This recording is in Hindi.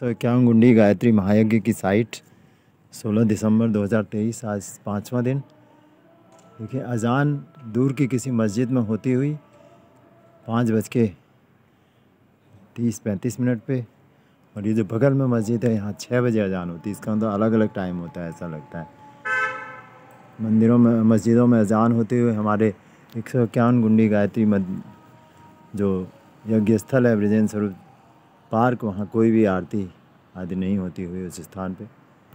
तो इक्यावन गुंडी गायत्री महायज्ञ की साइट 16 दिसंबर 2023 आज पाँचवा दिन। देखिए, अज़ान दूर की किसी मस्जिद में होती हुई पाँच बज के तीस पैंतीस मिनट पे, और ये जो बगल में मस्जिद है, यहाँ छः बजे अज़ान होती है। इसका मतलब अलग अलग टाइम होता है, ऐसा लगता है। मंदिरों में, मस्जिदों में अज़ान होते हुए हमारे एक सौ इक्यावन गुंडी गायत्री मद जो यज्ञ स्थल है, ब्रजेंद्र स्वरूप पार्क वहाँ कोई भी आरती आदि नहीं होती हुई उस स्थान पे।